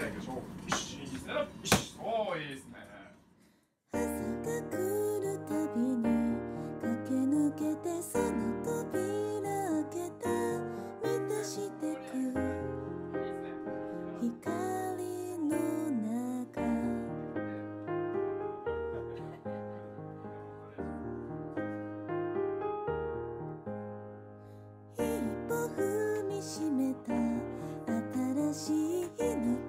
ただしょいいですね朝が来るたびに駆け抜けてその扉開けた満たしてく光の中一歩踏みしめた新しい日の